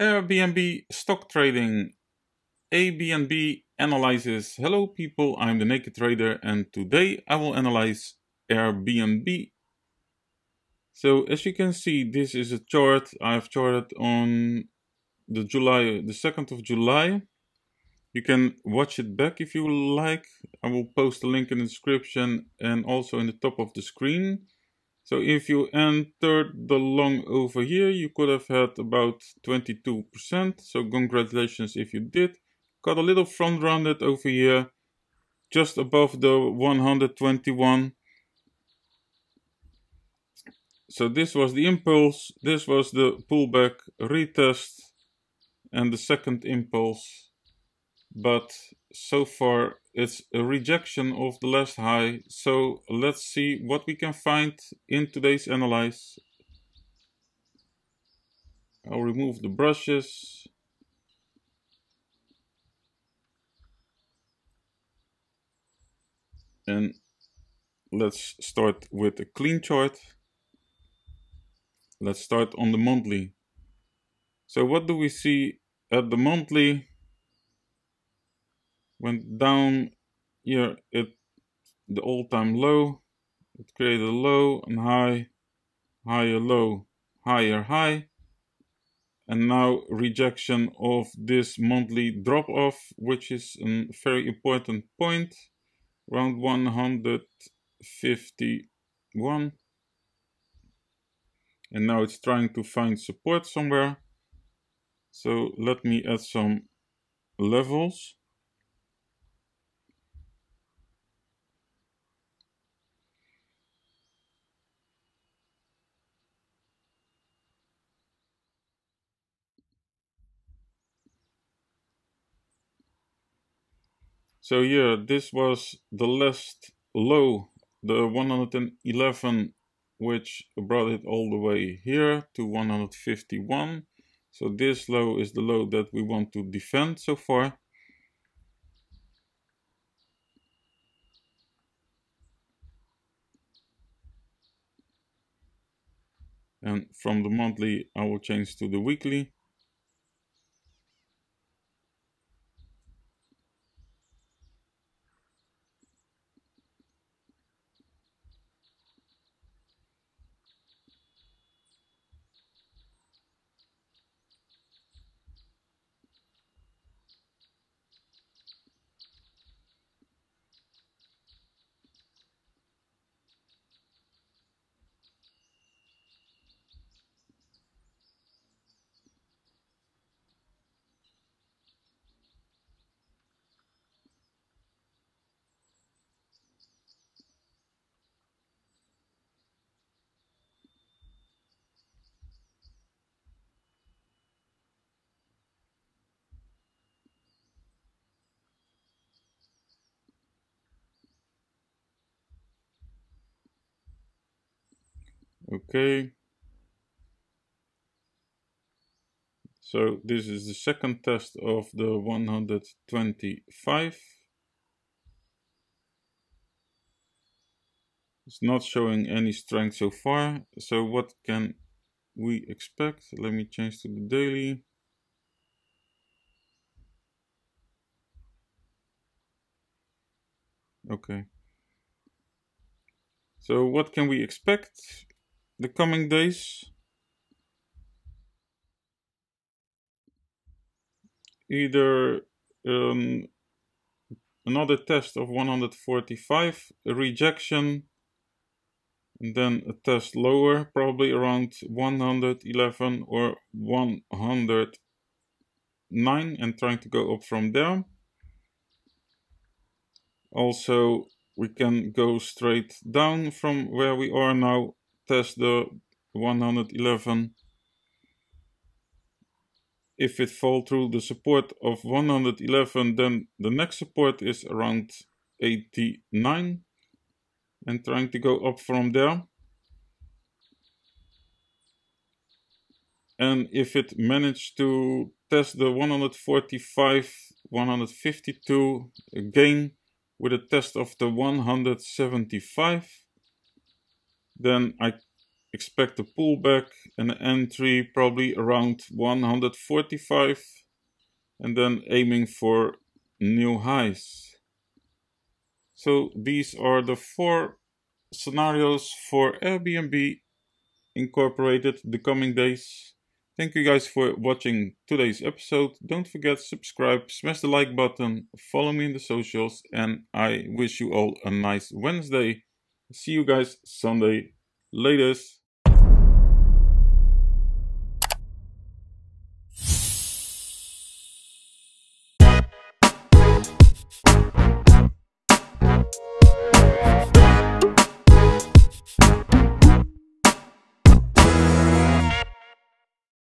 Airbnb stock trading, ABNB analyzes. Hello people, I'm the Naked Trader and today I will analyze Airbnb. So as you can see, this is a chart I've charted on the July, the 2nd of July. You can watch it back if you like. I will post a link in the description and also in the top of the screen. So if you entered the long over here, you could have had about 22%. So congratulations if you did. Got a little front rounded over here, just above the 121. So this was the impulse, this was the pullback retest and the second impulse. But so far it's a rejection of the last high. So let's see what we can find in today's analyze. I'll remove the brushes. And let's start with a clean chart. Let's start on the monthly. So what do we see at the monthly? Went down here at the all-time low. It created a low and high higher low higher high. And now rejection of this monthly drop off which is a very important point around 151 and now it's trying to find support somewhere. So let me add some levels So yeah, this was the last low, the 111, which brought it all the way here to 151. So this low is the low that we want to defend so far. And from the monthly, I will change to the weekly. Okay. So this is the second test of the 125. It's not showing any strength so far. So what can we expect? Let me change to the daily. Okay. So what can we expect? The coming days. Either um, another test of 145, a rejection, and then a test lower, probably around 111 or 109, and trying to go up from there. Also, we can go straight down from where we are now test the 111 if it fall through the support of 111 then the next support is around 89 and trying to go up from there. And if it managed to test the 145 152 again with a test of the 175 then I expect a pullback and an entry probably around 145 and then aiming for new highs. So these are the four scenarios for Airbnb incorporated the coming days. Thank you guys for watching today's episode. Don't forget subscribe, smash the like button, follow me in the socials, and I wish you all a nice Wednesday. See you guys Sunday. Latest. you